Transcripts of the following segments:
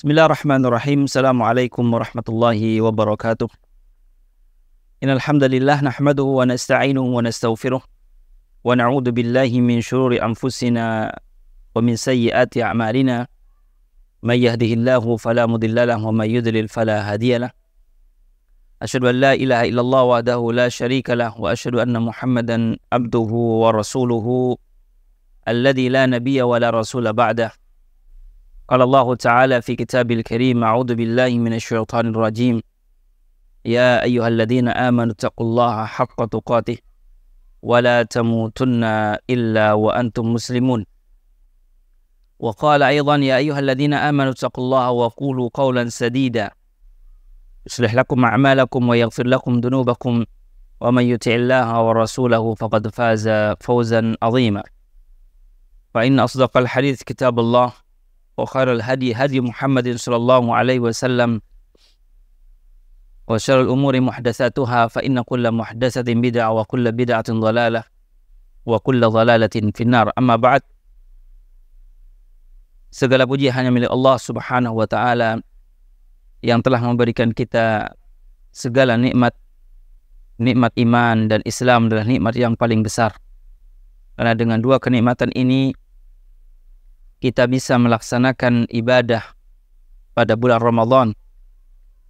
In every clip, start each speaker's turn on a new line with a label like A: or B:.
A: بسم الله الرحمن الرحيم السلام عليكم ورحمة الله وبركاته إن الحمد لله نحمده ونستعينه ونستغفره ونعوذ بالله من شرور أنفسنا ومن سيئات أعمالنا من يهده الله فلا مضل له ومن يضلل فلا هادي له أشهد أن لا إله إلا الله وحده لا شريك له وأشهد أن محمدا عبده ورسوله الذي لا نبي ولا رسول بعده قال الله تعالى في كتابه الكريم أعوذ بالله من الشيطان الرجيم. يا أيها الذين آمنوا اتقوا الله حق تقاته ولا تموتن إلا وأنتم مسلمون. وقال أيضا يا أيها الذين آمنوا اتقوا الله وقولوا قولا سديدا. يصلح لكم أعمالكم ويغفر لكم ذنوبكم. ومن يطع الله ورسوله فقد فاز فوزا عظيما. فإن أصدق الحديث كتاب الله. وخير الهدي هدي محمد صلى الله عليه وسلم وشر الأمور محدثاتها فإن كل محدثة بدعة وكل بدعة ضلالة وكل ضلالة في النار أما بعد Segala puji hanya milik Allah Subhanahu wa taala yang telah memberikan kita segala nikmat nikmat iman dan Islam adalah nikmat yang paling besar. Karena dengan dua kenikmatan ini kita bisa melaksanakan ibadah pada bulan Ramadan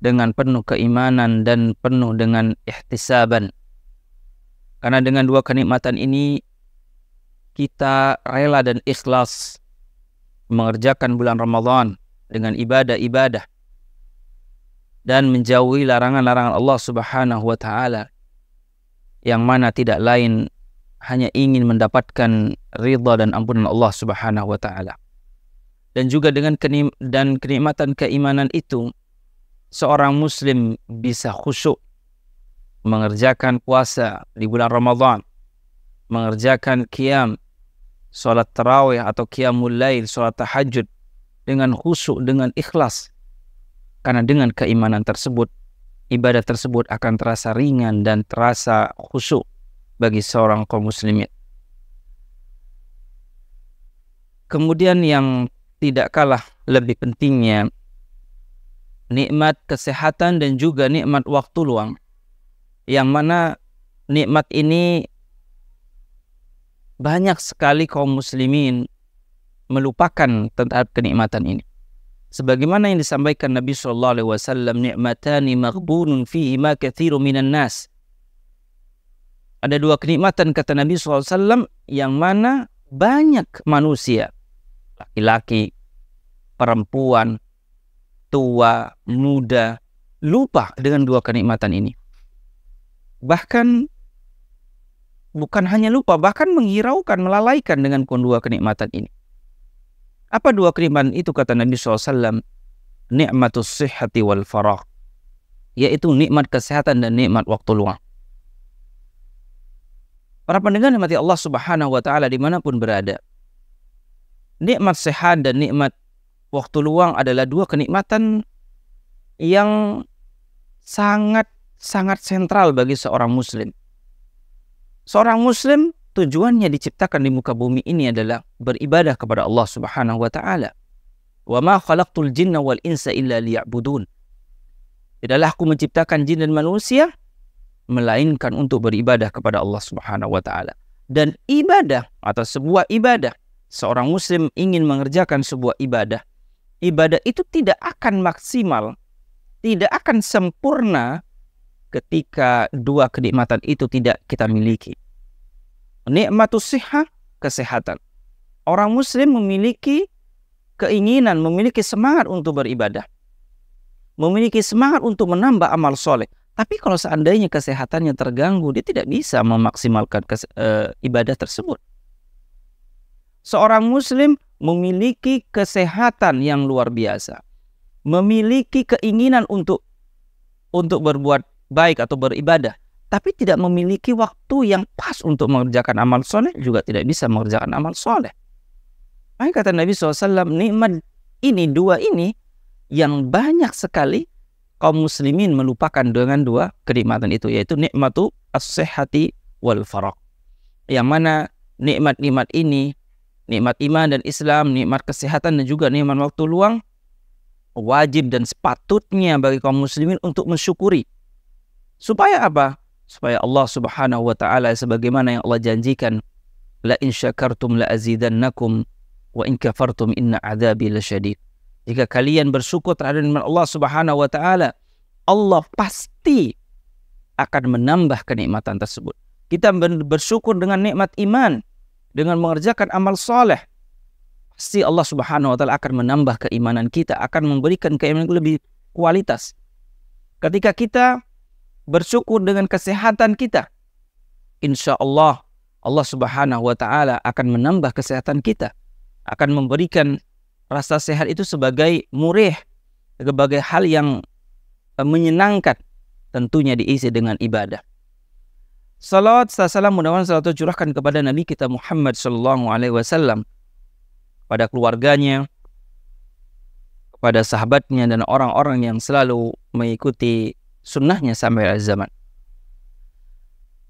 A: dengan penuh keimanan dan penuh dengan ihtisaban. Karena dengan dua kenikmatan ini kita rela dan ikhlas mengerjakan bulan Ramadan dengan ibadah-ibadah dan menjauhi larangan-larangan Allah Subhanahu wa taala yang mana tidak lain hanya ingin mendapatkan ridha dan ampunan Allah Subhanahu wa taala. Dan juga dengan kenim dan kenikmatan keimanan itu seorang muslim bisa khusyuk mengerjakan puasa di bulan Ramadan, mengerjakan qiyam, salat tarawih atau qiyamul lail, salat tahajud dengan khusyuk, dengan ikhlas. Karena dengan keimanan tersebut, ibadah tersebut akan terasa ringan dan terasa khusyuk bagi seorang kaum muslimin. Kemudian yang tidak kalah lebih pentingnya nikmat kesehatan dan juga nikmat waktu luang. Yang mana nikmat ini banyak sekali kaum muslimin melupakan tentang kenikmatan ini. Sebagaimana yang disampaikan Nabi Shallallahu Alaihi Wasallam, nikmatani maghbunun fihi ma kathiru minan nas. Ada dua kenikmatan kata Nabi SAW yang mana banyak manusia laki-laki, perempuan, tua, muda, lupa dengan dua kenikmatan ini. Bahkan bukan hanya lupa, bahkan menghiraukan, melalaikan dengan kedua kenikmatan ini. Apa dua kenikmatan itu kata Nabi SAW? Nikmatus sihhati wal farah. Yaitu nikmat kesehatan dan nikmat waktu luang. Para pendengar nikmati Allah Subhanahu wa taala di mana pun berada nikmat sehat dan nikmat waktu luang adalah dua kenikmatan yang sangat sangat sentral bagi seorang muslim. Seorang muslim tujuannya diciptakan di muka bumi ini adalah beribadah kepada Allah Subhanahu wa taala. Wa ma khalaqtul jinna wal insa illa liya'budun. Tidaklah aku menciptakan jin dan manusia melainkan untuk beribadah kepada Allah Subhanahu wa taala. Dan ibadah atau sebuah ibadah seorang muslim ingin mengerjakan sebuah ibadah, ibadah itu tidak akan maksimal, tidak akan sempurna ketika dua kenikmatan itu tidak kita miliki. Nikmatus siha, kesehatan. Orang muslim memiliki keinginan, memiliki semangat untuk beribadah. Memiliki semangat untuk menambah amal soleh. Tapi kalau seandainya kesehatannya terganggu, dia tidak bisa memaksimalkan kes, e, ibadah tersebut seorang muslim memiliki kesehatan yang luar biasa, memiliki keinginan untuk untuk berbuat baik atau beribadah, tapi tidak memiliki waktu yang pas untuk mengerjakan amal soleh, juga tidak bisa mengerjakan amal soleh. Maka kata Nabi SAW, nikmat ini, dua ini, yang banyak sekali kaum muslimin melupakan dengan dua kenikmatan itu, yaitu nikmatu as-sehati wal faraq. Yang mana nikmat-nikmat ini nikmat iman dan Islam, nikmat kesehatan dan juga nikmat waktu luang wajib dan sepatutnya bagi kaum muslimin untuk mensyukuri. Supaya apa? Supaya Allah Subhanahu wa taala sebagaimana yang Allah janjikan, la in syakartum la azidannakum wa in kafartum inna adzabi lasyadid. Jika kalian bersyukur terhadap nikmat Allah Subhanahu wa taala, Allah pasti akan menambah kenikmatan tersebut. Kita bersyukur dengan nikmat iman, dengan mengerjakan amal soleh, pasti Allah Subhanahu wa taala akan menambah keimanan kita, akan memberikan keimanan lebih kualitas. Ketika kita bersyukur dengan kesehatan kita, insya Allah Allah Subhanahu wa taala akan menambah kesehatan kita, akan memberikan rasa sehat itu sebagai murih, sebagai hal yang eh, menyenangkan, tentunya diisi dengan ibadah. Salat salam mudah-mudahan salat curahkan kepada Nabi kita Muhammad sallallahu alaihi wasallam pada keluarganya, kepada sahabatnya dan orang-orang yang selalu mengikuti sunnahnya sampai akhir zaman.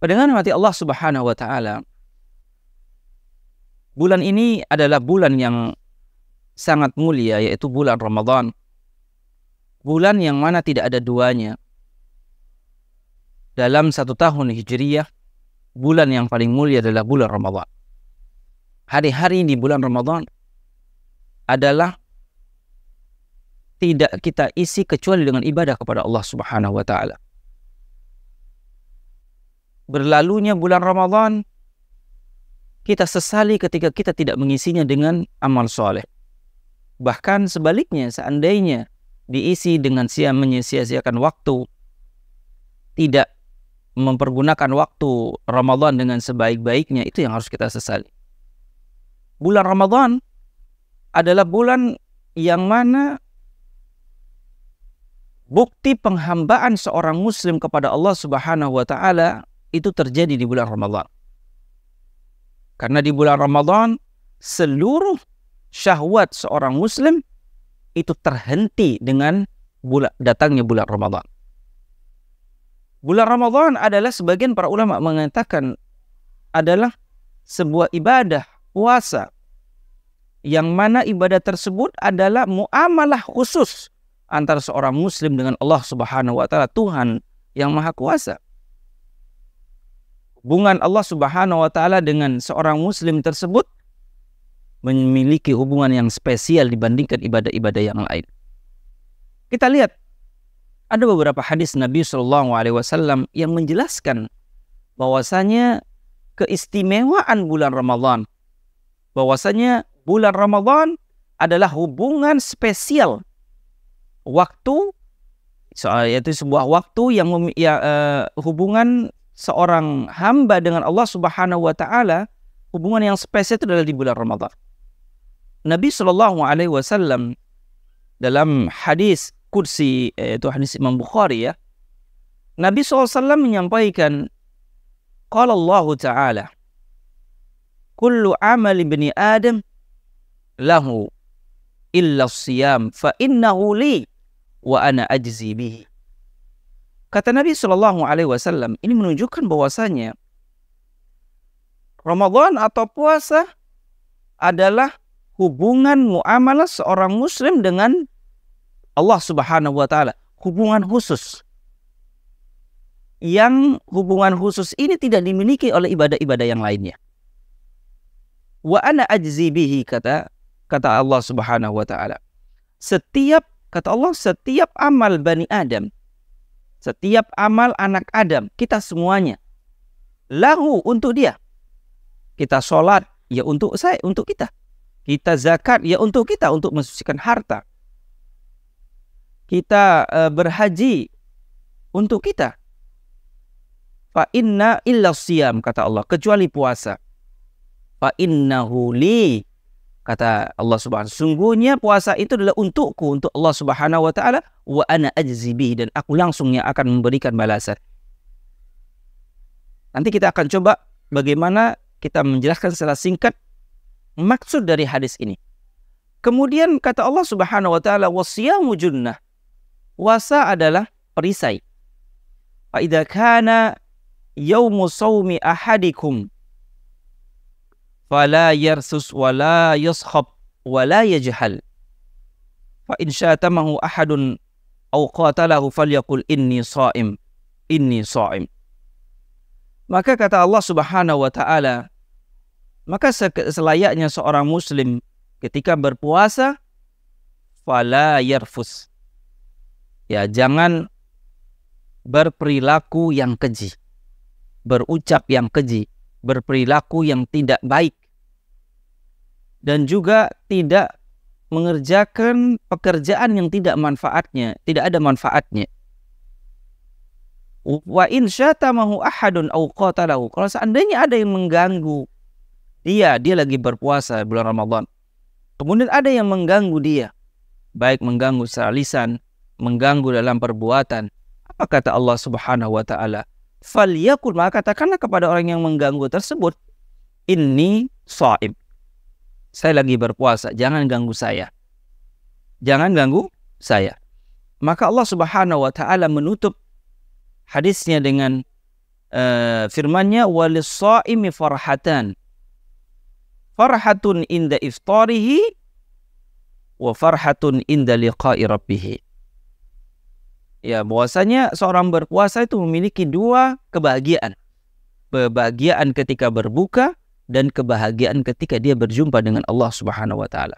A: Pendengar mati Allah Subhanahu wa taala. Bulan ini adalah bulan yang sangat mulia yaitu bulan Ramadan. Bulan yang mana tidak ada duanya, dalam satu tahun Hijriyah, bulan yang paling mulia adalah bulan Ramadan. Hari-hari di bulan Ramadan adalah tidak kita isi kecuali dengan ibadah kepada Allah Subhanahu wa taala. Berlalunya bulan Ramadan kita sesali ketika kita tidak mengisinya dengan amal soleh. Bahkan sebaliknya, seandainya diisi dengan sia menyia-siakan waktu, tidak mempergunakan waktu Ramadan dengan sebaik-baiknya itu yang harus kita sesali. Bulan Ramadan adalah bulan yang mana bukti penghambaan seorang muslim kepada Allah Subhanahu wa taala itu terjadi di bulan Ramadan. Karena di bulan Ramadan seluruh syahwat seorang muslim itu terhenti dengan bulan, datangnya bulan Ramadan. Bulan Ramadan adalah sebagian para ulama mengatakan adalah sebuah ibadah puasa yang mana ibadah tersebut adalah muamalah khusus antara seorang muslim dengan Allah Subhanahu wa taala Tuhan yang Maha Kuasa. Hubungan Allah Subhanahu wa taala dengan seorang muslim tersebut memiliki hubungan yang spesial dibandingkan ibadah-ibadah yang lain. Kita lihat ada beberapa hadis Nabi Shallallahu Alaihi Wasallam yang menjelaskan bahwasanya keistimewaan bulan Ramadan, bahwasanya bulan Ramadan adalah hubungan spesial waktu yaitu sebuah waktu yang ya, uh, hubungan seorang hamba dengan Allah Subhanahu wa taala hubungan yang spesial itu adalah di bulan Ramadan. Nabi Shallallahu alaihi wasallam dalam hadis kursi yaitu hadis Imam Bukhari ya. Nabi SAW menyampaikan Qala Allah Ta'ala Kullu amal ibni Adam lahu illa siyam fa innahu li wa ana ajzi bihi. Kata Nabi Shallallahu Alaihi Wasallam ini menunjukkan bahwasanya Ramadan atau puasa adalah hubungan muamalah seorang muslim dengan Allah Subhanahu wa taala, hubungan khusus. Yang hubungan khusus ini tidak dimiliki oleh ibadah-ibadah yang lainnya. Wa ana ajzi bihi kata kata Allah Subhanahu wa taala. Setiap kata Allah setiap amal Bani Adam setiap amal anak Adam kita semuanya lahu untuk dia. Kita sholat ya untuk saya, untuk kita. Kita zakat ya untuk kita, untuk mensucikan harta kita uh, berhaji untuk kita. Fa inna illa siyam kata Allah kecuali puasa. Fa innahu li kata Allah Subhanahu sungguhnya puasa itu adalah untukku untuk Allah Subhanahu wa taala wa ana ajzi bihi dan aku langsung yang akan memberikan balasan. Nanti kita akan coba bagaimana kita menjelaskan secara singkat maksud dari hadis ini. Kemudian kata Allah Subhanahu wa taala wasiyamu junnah Puasa adalah perisai. Fa idza kana yaumu saumi ahadikum fala yarsus wala yaskhab wala yajhal. fa in syatamahu ahadun aw qatalahu falyaqul inni shaim inni shaim maka kata Allah Subhanahu wa taala maka selayaknya seorang muslim ketika berpuasa fala yarfus ya jangan berperilaku yang keji berucap yang keji berperilaku yang tidak baik dan juga tidak mengerjakan pekerjaan yang tidak manfaatnya, tidak ada manfaatnya. Wa in syatamahu ahadun au qatalahu. Kalau seandainya ada yang mengganggu dia, dia lagi berpuasa bulan Ramadan. Kemudian ada yang mengganggu dia, baik mengganggu secara lisan, mengganggu dalam perbuatan. Apa kata Allah Subhanahu wa taala? Falyakul maka katakanlah kepada orang yang mengganggu tersebut, ini shaim saya lagi berpuasa, jangan ganggu saya. Jangan ganggu saya. Maka Allah Subhanahu wa taala menutup hadisnya dengan uh, firman-Nya farhatan. Farhatun inda iftarihi wa farhatun inda liqa'i. Ya, bahwasanya seorang berpuasa itu memiliki dua kebahagiaan. Kebahagiaan ketika berbuka dan kebahagiaan ketika dia berjumpa dengan Allah Subhanahu wa taala.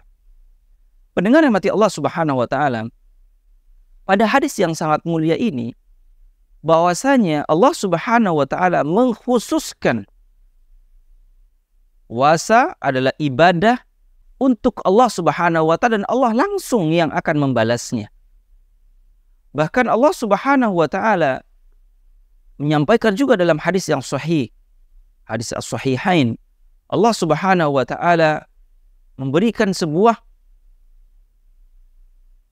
A: Pendengar yang mati Allah Subhanahu wa taala, pada hadis yang sangat mulia ini bahwasanya Allah Subhanahu wa taala mengkhususkan puasa adalah ibadah untuk Allah Subhanahu wa taala dan Allah langsung yang akan membalasnya. Bahkan Allah Subhanahu wa taala menyampaikan juga dalam hadis yang sahih, hadis as-sahihain. Allah Subhanahu wa taala memberikan sebuah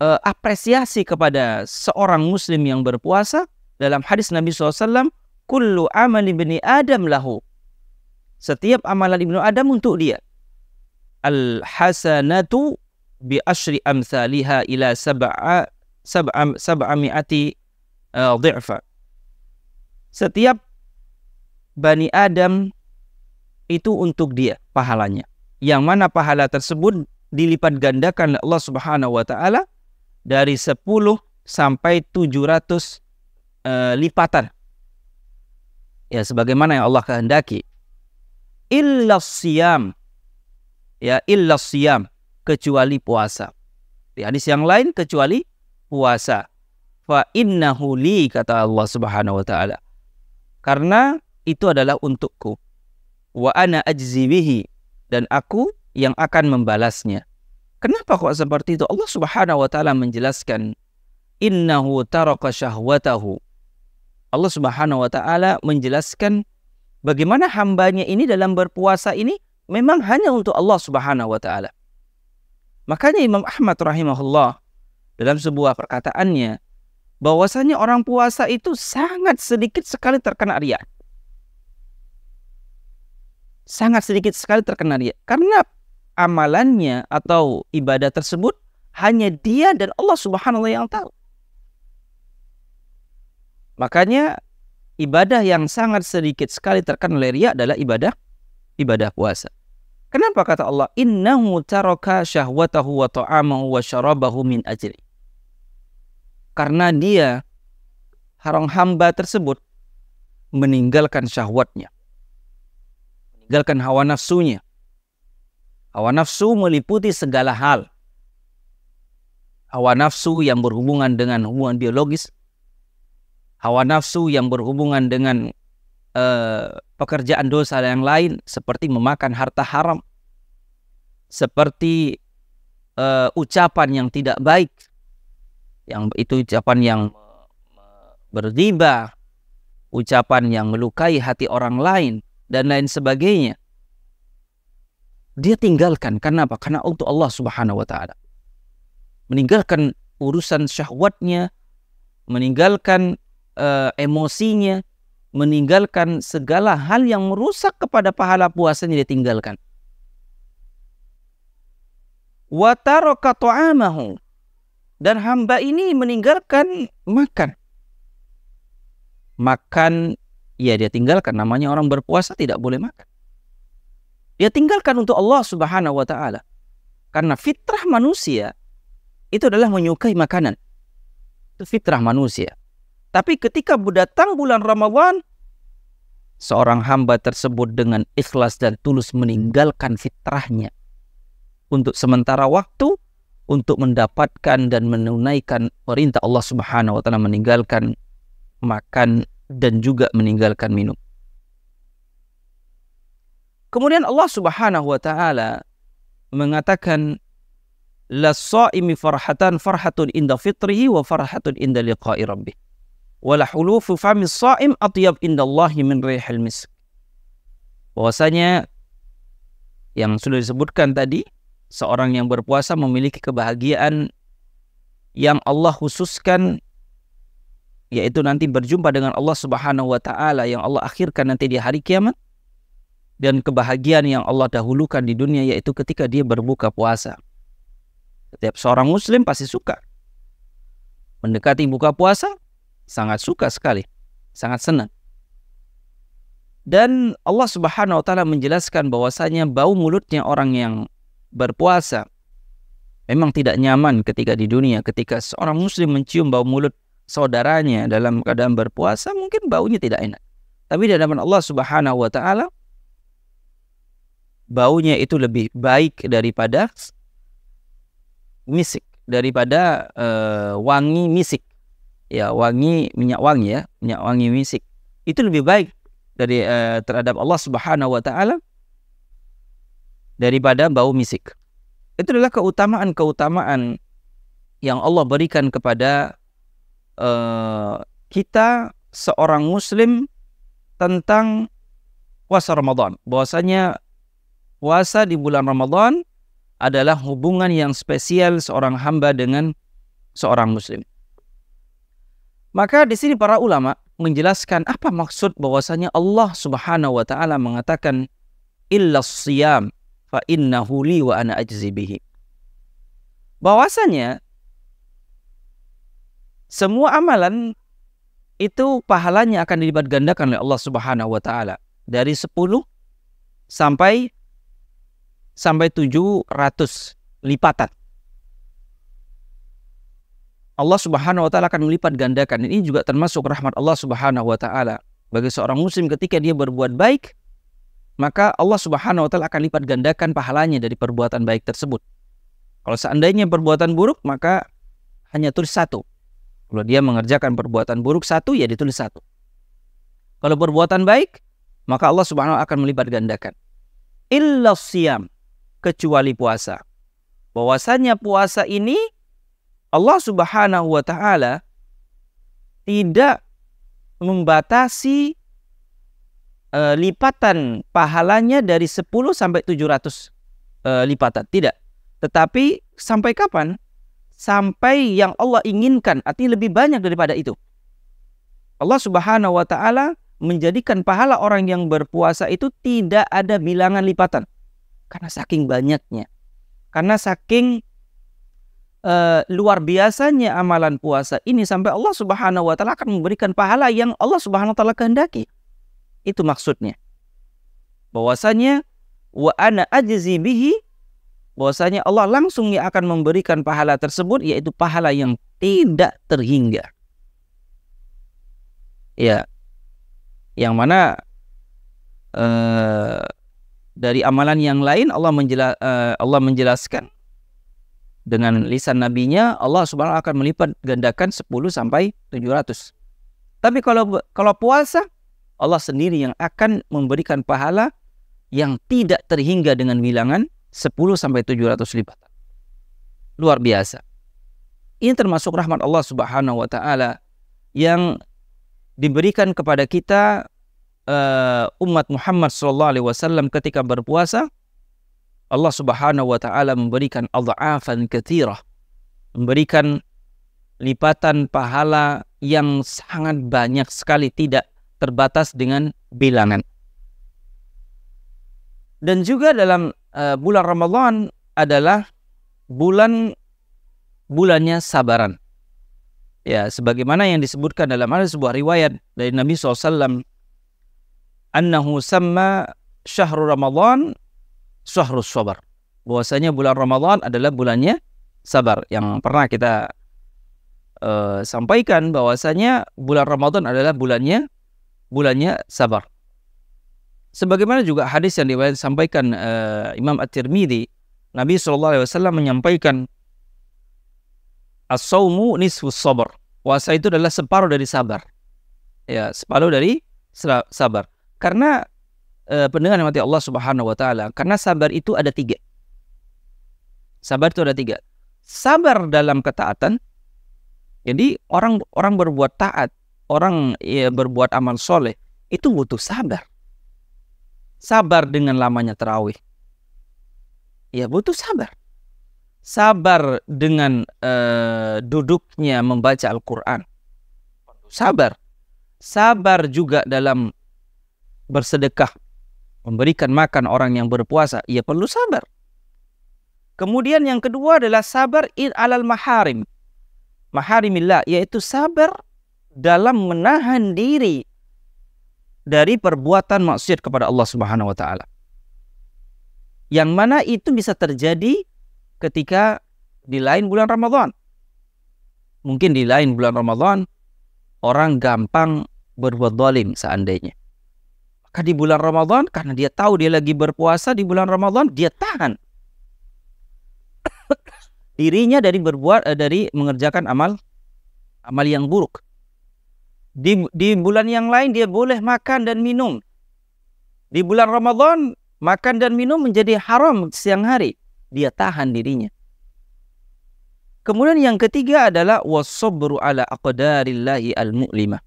A: uh, apresiasi kepada seorang muslim yang berpuasa. Dalam hadis Nabi SAW kullu amali bani adam lahu setiap amalan ibnu adam untuk dia al hasanatu bi ashri amsalha ila sab'a sab'a sab'a mi'ati uh, dhi'fa setiap bani adam itu untuk dia pahalanya. Yang mana pahala tersebut dilipat gandakan Allah Subhanahu wa taala dari 10 sampai 700 uh, eh, lipatan. Ya sebagaimana yang Allah kehendaki. Illa siyam. Ya illa siyam kecuali puasa. Di hadis yang lain kecuali puasa. Fa innahu li kata Allah Subhanahu wa taala. Karena itu adalah untukku wa ana ajzi bihi dan aku yang akan membalasnya. Kenapa kok seperti itu? Allah Subhanahu wa taala menjelaskan innahu taraka syahwatahu. Allah Subhanahu wa taala menjelaskan bagaimana hambanya ini dalam berpuasa ini memang hanya untuk Allah Subhanahu wa taala. Makanya Imam Ahmad rahimahullah dalam sebuah perkataannya bahwasanya orang puasa itu sangat sedikit sekali terkena riya sangat sedikit sekali terkena dia. Karena amalannya atau ibadah tersebut hanya dia dan Allah Subhanahu wa yang tahu. Makanya ibadah yang sangat sedikit sekali terkena oleh adalah ibadah ibadah puasa. Kenapa kata Allah innahu taraka syahwatahu wa ta'amahu wa syarabahu min ajri. Karena dia harang hamba tersebut meninggalkan syahwatnya meninggalkan hawa nafsunya. Hawa nafsu meliputi segala hal. Hawa nafsu yang berhubungan dengan hubungan biologis, hawa nafsu yang berhubungan dengan uh, pekerjaan dosa yang lain seperti memakan harta haram, seperti uh, ucapan yang tidak baik, yang itu ucapan yang berdiba, ucapan yang melukai hati orang lain, dan lain sebagainya. Dia tinggalkan karena apa? Karena untuk Allah Subhanahu wa taala. Meninggalkan urusan syahwatnya, meninggalkan uh, emosinya, meninggalkan segala hal yang merusak kepada pahala puasanya dia tinggalkan. Wa taraka ta'amahu dan hamba ini meninggalkan makan. Makan ya dia tinggalkan. Namanya orang berpuasa tidak boleh makan. Dia tinggalkan untuk Allah Subhanahu wa taala. Karena fitrah manusia itu adalah menyukai makanan. Itu fitrah manusia. Tapi ketika datang bulan Ramadan, seorang hamba tersebut dengan ikhlas dan tulus meninggalkan fitrahnya untuk sementara waktu untuk mendapatkan dan menunaikan perintah Allah Subhanahu wa taala meninggalkan makan dan juga meninggalkan minum. Kemudian Allah Subhanahu wa taala mengatakan la farhatan farhatun inda fitrihi wa farhatun inda liqa'i rabbih. Wala hulufu fami atyab inda Allahi min rihil misk. Bahwasanya yang sudah disebutkan tadi, seorang yang berpuasa memiliki kebahagiaan yang Allah khususkan yaitu nanti berjumpa dengan Allah Subhanahu wa taala yang Allah akhirkan nanti di hari kiamat dan kebahagiaan yang Allah dahulukan di dunia yaitu ketika dia berbuka puasa. Setiap seorang muslim pasti suka. Mendekati buka puasa, sangat suka sekali. Sangat senang. Dan Allah Subhanahu wa taala menjelaskan bahwasanya bau mulutnya orang yang berpuasa memang tidak nyaman ketika di dunia ketika seorang muslim mencium bau mulut saudaranya dalam keadaan berpuasa mungkin baunya tidak enak. Tapi di hadapan Allah Subhanahu wa taala baunya itu lebih baik daripada misik daripada uh, wangi misik ya wangi minyak wangi ya minyak wangi misik. Itu lebih baik dari uh, terhadap Allah Subhanahu wa taala daripada bau misik. Itu adalah keutamaan-keutamaan yang Allah berikan kepada uh, kita seorang muslim tentang puasa Ramadan. Bahwasanya puasa di bulan Ramadan adalah hubungan yang spesial seorang hamba dengan seorang muslim. Maka di sini para ulama menjelaskan apa maksud bahwasanya Allah Subhanahu wa taala mengatakan illa siyam fa innahu li wa ana ajzi bihi. Bahwasanya semua amalan itu pahalanya akan dilipat gandakan oleh Allah Subhanahu wa taala dari 10 sampai sampai 700 lipatan. Allah Subhanahu wa taala akan melipat gandakan. Ini juga termasuk rahmat Allah Subhanahu wa taala bagi seorang muslim ketika dia berbuat baik, maka Allah Subhanahu wa taala akan lipat gandakan pahalanya dari perbuatan baik tersebut. Kalau seandainya perbuatan buruk, maka hanya tulis satu. Kalau dia mengerjakan perbuatan buruk satu, ya ditulis satu. Kalau perbuatan baik, maka Allah Subhanahu wa akan melipat gandakan. Illa siyam kecuali puasa. Bahwasanya puasa ini Allah Subhanahu wa taala tidak membatasi uh, lipatan pahalanya dari 10 sampai 700 uh, eh, lipatan, tidak. Tetapi sampai kapan? Sampai yang Allah inginkan, artinya lebih banyak daripada itu. Allah Subhanahu wa taala menjadikan pahala orang yang berpuasa itu tidak ada bilangan lipatan. Karena saking banyaknya. Karena saking uh, luar biasanya amalan puasa ini sampai Allah Subhanahu wa taala akan memberikan pahala yang Allah Subhanahu wa taala kehendaki. Itu maksudnya. Bahwasanya wa ana ajzi bihi bahwasanya Allah langsung yang akan memberikan pahala tersebut yaitu pahala yang tidak terhingga. Ya. Yang mana uh, dari amalan yang lain Allah, menjela, uh, Allah menjelaskan dengan lisan nabinya Allah Subhanahu akan melipat gandakan 10 sampai 700. Tapi kalau kalau puasa Allah sendiri yang akan memberikan pahala yang tidak terhingga dengan bilangan 10 sampai 700 lipat. Luar biasa. Ini termasuk rahmat Allah Subhanahu wa taala yang diberikan kepada kita uh, umat Muhammad sallallahu alaihi wasallam ketika berpuasa Allah Subhanahu wa taala memberikan adhafan katsirah memberikan lipatan pahala yang sangat banyak sekali tidak terbatas dengan bilangan. Dan juga dalam uh, bulan Ramadan adalah bulan bulannya sabaran. Ya sebagaimana yang disebutkan dalam ada sebuah riwayat dari Nabi SAW annahu sama syahrul Ramadan syahrul sabar. Bahwasanya bulan Ramadan adalah bulannya sabar yang pernah kita uh, sampaikan bahwasanya bulan Ramadan adalah bulannya bulannya sabar. Sebagaimana juga hadis yang disampaikan uh, Imam At-Tirmidzi, Nabi SAW menyampaikan as-saumu nisfus sabar. Puasa itu adalah separuh dari sabar. Ya, separuh dari sabar. Karena uh, pendengar yang mati Allah Subhanahu wa taala, karena sabar itu ada tiga. Sabar itu ada tiga. Sabar dalam ketaatan. Jadi orang orang berbuat taat, orang ya, berbuat amal soleh itu butuh sabar sabar dengan lamanya terawih. Ya butuh sabar. Sabar dengan uh, duduknya membaca Al-Quran. Sabar. Sabar juga dalam bersedekah. Memberikan makan orang yang berpuasa. Ia perlu sabar. Kemudian yang kedua adalah sabar in alal maharim. Maharimillah yaitu sabar dalam menahan diri dari perbuatan maksiat kepada Allah Subhanahu wa taala. Yang mana itu bisa terjadi ketika di lain bulan Ramadan. Mungkin di lain bulan Ramadan orang gampang berbuat dolim seandainya. Di bulan Ramadan karena dia tahu dia lagi berpuasa di bulan Ramadan dia tahan dirinya dari berbuat eh, dari mengerjakan amal amal yang buruk. Di, di bulan yang lain dia boleh makan dan minum. Di bulan Ramadan makan dan minum menjadi haram siang hari. Dia tahan dirinya. Kemudian yang ketiga adalah wasobru ala aqdarillahi al-mu'limah.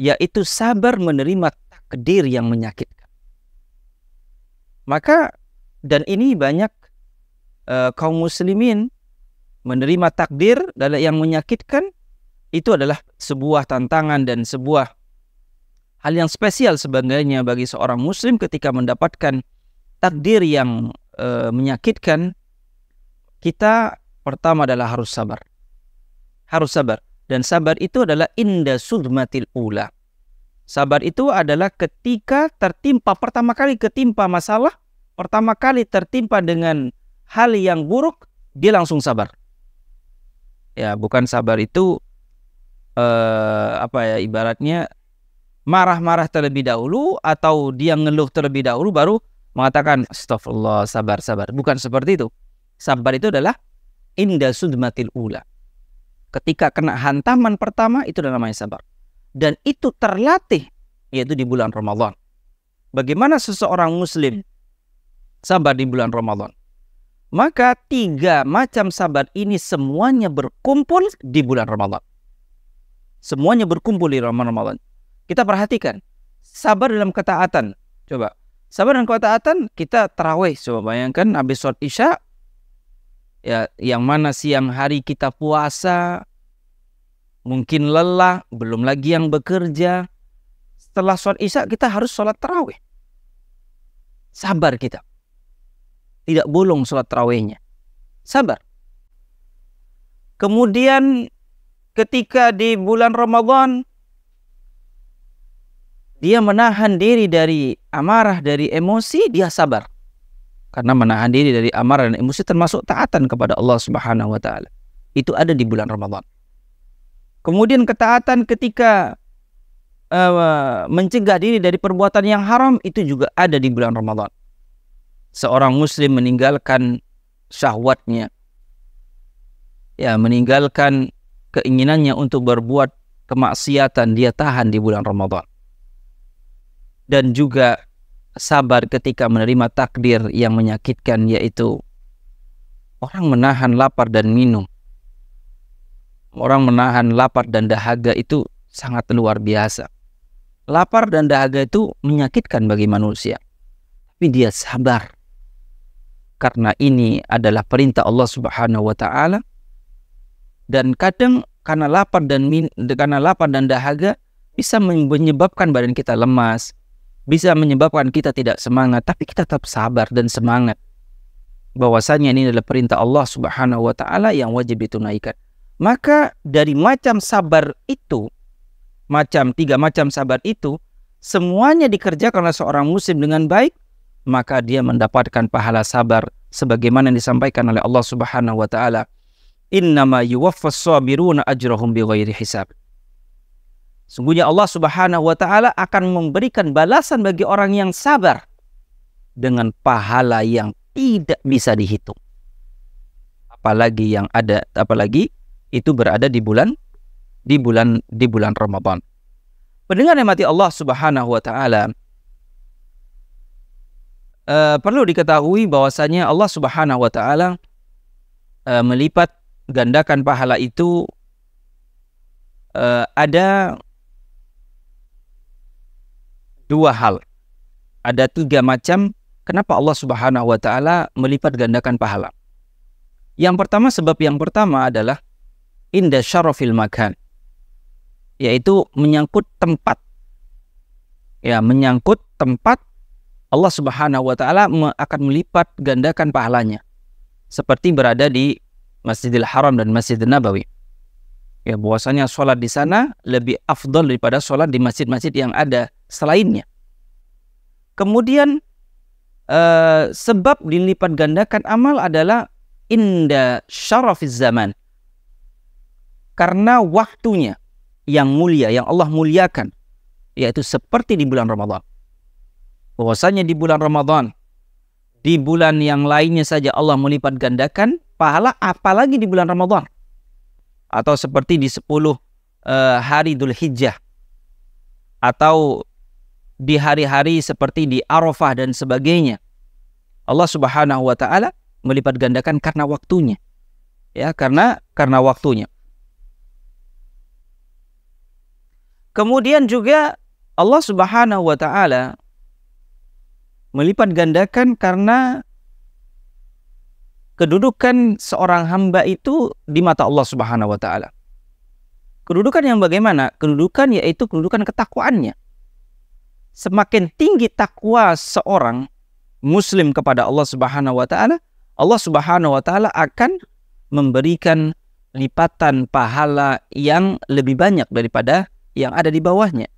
A: Yaitu sabar menerima takdir yang menyakitkan. Maka dan ini banyak uh, kaum muslimin menerima takdir yang menyakitkan itu adalah sebuah tantangan dan sebuah hal yang spesial sebenarnya bagi seorang muslim ketika mendapatkan takdir yang e, menyakitkan. Kita pertama adalah harus sabar. Harus sabar. Dan sabar itu adalah inda sudmatil ula sabar itu adalah ketika tertimpa pertama kali ketimpa masalah pertama kali tertimpa dengan hal yang buruk dia langsung sabar. Ya bukan sabar itu uh, apa ya ibaratnya marah-marah terlebih dahulu atau dia ngeluh terlebih dahulu baru mengatakan astagfirullah sabar sabar. Bukan seperti itu. Sabar itu adalah inda sudmatil ula. Ketika kena hantaman pertama itu adalah namanya sabar dan itu terlatih yaitu di bulan Ramadan bagaimana seseorang muslim sabar di bulan Ramadan maka tiga macam sabar ini semuanya berkumpul di bulan Ramadan Semuanya berkumpul di Ramadan. Kita perhatikan. Sabar dalam ketaatan. Coba. Sabar dalam ketaatan kita terawih. Coba bayangkan habis sholat isya. Ya, yang mana siang hari kita puasa. Mungkin lelah. Belum lagi yang bekerja. Setelah sholat isya kita harus sholat terawih. Sabar kita. Tidak bolong sholat terawihnya. Sabar. Kemudian ketika di bulan Ramadan dia menahan diri dari amarah, dari emosi, dia sabar. Karena menahan diri dari amarah dan emosi termasuk taatan kepada Allah Subhanahu wa taala. Itu ada di bulan Ramadan. Kemudian ketaatan ketika uh, mencegah diri dari perbuatan yang haram itu juga ada di bulan Ramadan. Seorang muslim meninggalkan syahwatnya. Ya, meninggalkan keinginannya untuk berbuat kemaksiatan dia tahan di bulan Ramadan. Dan juga sabar ketika menerima takdir yang menyakitkan yaitu orang menahan lapar dan minum. Orang menahan lapar dan dahaga itu sangat luar biasa. Lapar dan dahaga itu menyakitkan bagi manusia. Tapi dia sabar. Karena ini adalah perintah Allah Subhanahu wa taala dan kadang karena lapar dan karena lapar dan dahaga bisa menyebabkan badan kita lemas, bisa menyebabkan kita tidak semangat, tapi kita tetap sabar dan semangat. Bahwasanya ini adalah perintah Allah Subhanahu wa taala yang wajib ditunaikan. Maka dari macam sabar itu, macam tiga macam sabar itu, semuanya dikerjakan oleh seorang muslim dengan baik, maka dia mendapatkan pahala sabar sebagaimana yang disampaikan oleh Allah Subhanahu wa taala, "Innama yuwaffas sabiruna ajrahum bighairi hisab." Sungguhnya Allah Subhanahu wa taala akan memberikan balasan bagi orang yang sabar dengan pahala yang tidak bisa dihitung. Apalagi yang ada apalagi itu berada di bulan di bulan di bulan Ramadan. Pendengar yang mati Allah Subhanahu wa taala uh, perlu diketahui bahwasanya Allah Subhanahu wa taala uh, melipat gandakan pahala itu uh, ada dua hal. Ada tiga macam kenapa Allah Subhanahu wa taala melipat gandakan pahala. Yang pertama sebab yang pertama adalah inda syarafil makan yaitu menyangkut tempat. Ya, menyangkut tempat Allah Subhanahu wa taala akan melipat gandakan pahalanya. Seperti berada di Masjidil Haram dan Masjidil Nabawi ya bahwasanya sholat di sana lebih afdol daripada sholat di masjid-masjid yang ada selainnya. Kemudian uh, sebab dilipat gandakan amal adalah inda syarafiz zaman. Karena waktunya yang mulia, yang Allah muliakan, yaitu seperti di bulan Ramadan. Bahwasanya di bulan Ramadan, di bulan yang lainnya saja Allah melipat gandakan pahala, apalagi di bulan Ramadan atau seperti di 10 uh, eh, hari Dhul Hijjah atau di hari-hari seperti di Arafah dan sebagainya. Allah Subhanahu wa taala melipat gandakan karena waktunya. Ya, karena karena waktunya. Kemudian juga Allah Subhanahu wa taala melipat gandakan karena kedudukan seorang hamba itu di mata Allah Subhanahu wa taala. Kedudukan yang bagaimana? Kedudukan yaitu kedudukan ketakwaannya. Semakin tinggi takwa seorang muslim kepada Allah Subhanahu wa taala, Allah Subhanahu wa taala akan memberikan lipatan pahala yang lebih banyak daripada yang ada di bawahnya.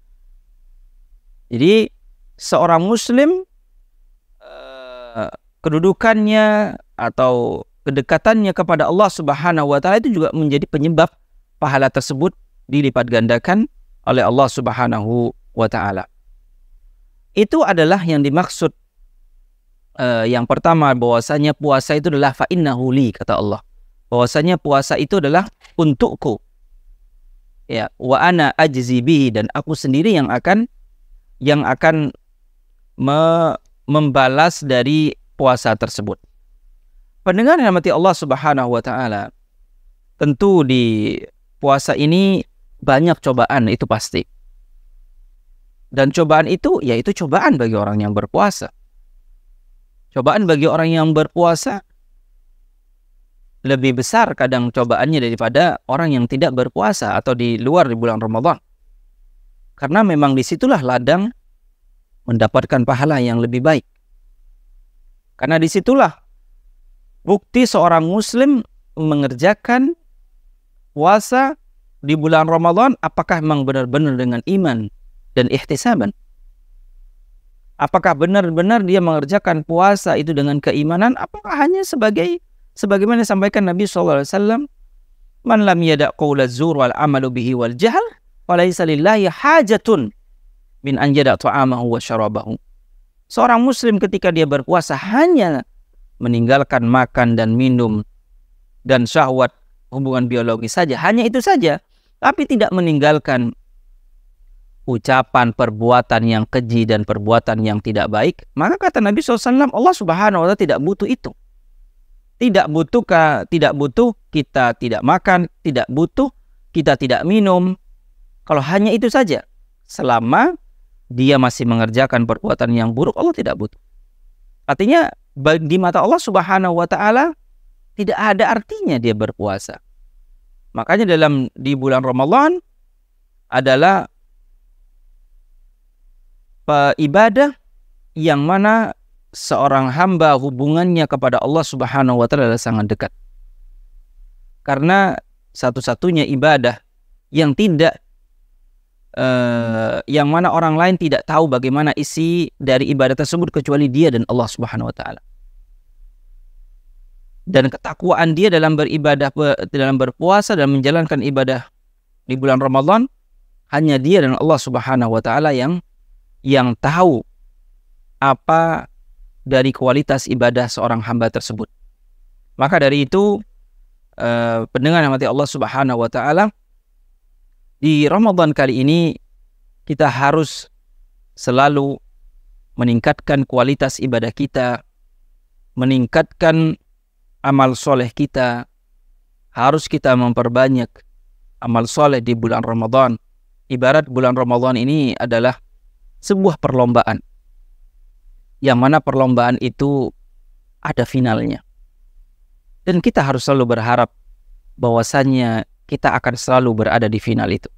A: Jadi seorang muslim uh, kedudukannya atau kedekatannya kepada Allah Subhanahu wa taala itu juga menjadi penyebab pahala tersebut dilipat gandakan oleh Allah Subhanahu wa taala. Itu adalah yang dimaksud uh, yang pertama bahwasanya puasa itu adalah fa innahu li kata Allah. Bahwasanya puasa itu adalah untukku. Ya, wa ana ajzi bihi dan aku sendiri yang akan yang akan me membalas dari puasa tersebut. Pendengar yang mati Allah Subhanahu wa taala, tentu di puasa ini banyak cobaan itu pasti. Dan cobaan itu yaitu cobaan bagi orang yang berpuasa. Cobaan bagi orang yang berpuasa lebih besar kadang cobaannya daripada orang yang tidak berpuasa atau di luar di bulan Ramadan. Karena memang di situlah ladang mendapatkan pahala yang lebih baik. Karena di situlah bukti seorang muslim mengerjakan puasa di bulan Ramadan apakah memang benar-benar dengan iman dan ihtisaban? Apakah benar-benar dia mengerjakan puasa itu dengan keimanan? Apakah hanya sebagai sebagaimana disampaikan Nabi SAW, Man lam yada qawla zur wal amalu bihi wal jahl, walaysa lillahi hajatun min an yada ta'amahu wa syarabahu. Seorang muslim ketika dia berpuasa hanya meninggalkan makan dan minum dan syahwat hubungan biologi saja, hanya itu saja, tapi tidak meninggalkan ucapan, perbuatan yang keji dan perbuatan yang tidak baik, maka kata Nabi SAW, Allah Subhanahu wa taala tidak butuh itu. Tidak butuh tidak butuh kita tidak makan, tidak butuh kita tidak minum. Kalau hanya itu saja, selama dia masih mengerjakan perbuatan yang buruk, Allah tidak butuh. Artinya di mata Allah Subhanahu wa taala tidak ada artinya dia berpuasa. Makanya dalam di bulan Ramadan adalah ibadah yang mana seorang hamba hubungannya kepada Allah Subhanahu wa taala sangat dekat. Karena satu-satunya ibadah yang tidak uh, yang mana orang lain tidak tahu bagaimana isi dari ibadah tersebut kecuali dia dan Allah Subhanahu wa taala. dan ketakwaan dia dalam beribadah dalam berpuasa dan menjalankan ibadah di bulan Ramadan hanya dia dan Allah Subhanahu wa taala yang yang tahu apa dari kualitas ibadah seorang hamba tersebut. Maka dari itu uh, pendengar yang mati Allah Subhanahu wa taala di Ramadan kali ini kita harus selalu meningkatkan kualitas ibadah kita, meningkatkan amal soleh kita, harus kita memperbanyak amal soleh di bulan Ramadan. Ibarat bulan Ramadan ini adalah sebuah perlombaan. Yang mana perlombaan itu ada finalnya. Dan kita harus selalu berharap bahwasannya kita akan selalu berada di final itu.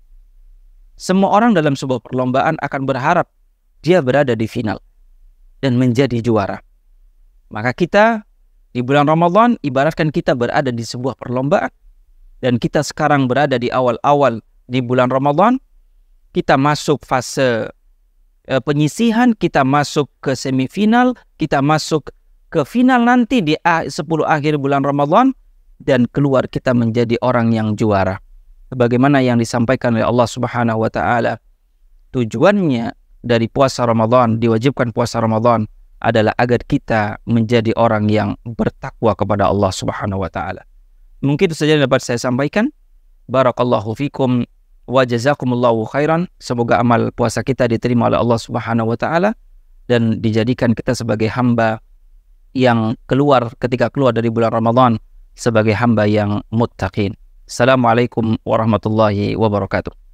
A: Semua orang dalam sebuah perlombaan akan berharap dia berada di final dan menjadi juara. Maka kita di bulan Ramadan ibaratkan kita berada di sebuah perlombaan dan kita sekarang berada di awal-awal di bulan Ramadan. Kita masuk fase uh, penyisihan, kita masuk ke semifinal, kita masuk ke final nanti di 10 akhir bulan Ramadan dan keluar kita menjadi orang yang juara. Sebagaimana yang disampaikan oleh Allah Subhanahu wa taala. Tujuannya dari puasa Ramadan, diwajibkan puasa Ramadan adalah agar kita menjadi orang yang bertakwa kepada Allah Subhanahu wa taala. Mungkin itu saja yang dapat saya sampaikan. Barakallahu fikum wa jazakumullahu khairan. Semoga amal puasa kita diterima oleh Allah Subhanahu wa taala dan dijadikan kita sebagai hamba yang keluar ketika keluar dari bulan Ramadan sebagai hamba yang muttaqin. Assalamualaikum warahmatullahi wabarakatuh.